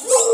Woo!